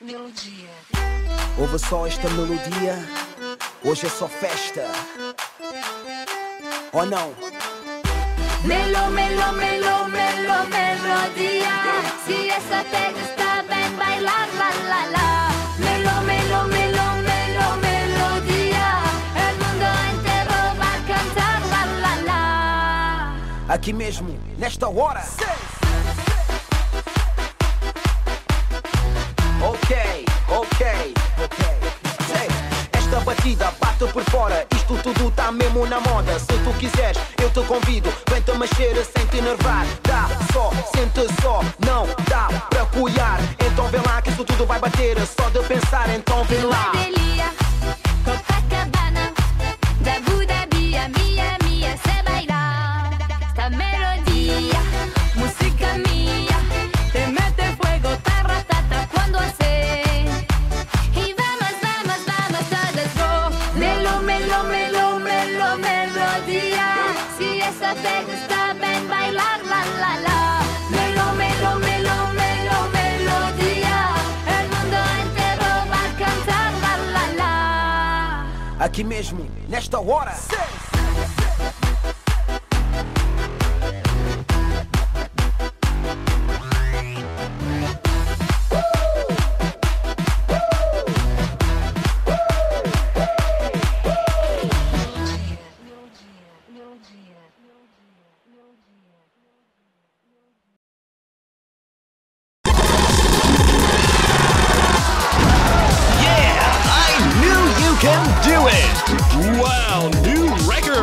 Melodia. Ouve só esta melodia, hoje é só festa. Ou não? Melo, melo, melo, melo, melodia. Si esa te gusta, ven bailar, la, la, la. Melo, melo, melo, melo, melodia. El mundo entero va a cantar, la, la, la. Aqui mesmo, nesta hora. Ok, batida bate por fora, isto tudo tá mesmo na moda. Se tu quiseres, eu te convido. Vem-te mexer sem te enervar. Dá só, sente só, não dá pra cuidar. Então vem lá que isso tudo vai bater. Só de pensar, então vem lá. Esa te gusta, ven bailar, la, la, la. Melo, melo, melo, melo, melodía. El mundo entero va a cantar, la, la, la. Aqui mesmo, nesta hora. can do it. Wow, new record.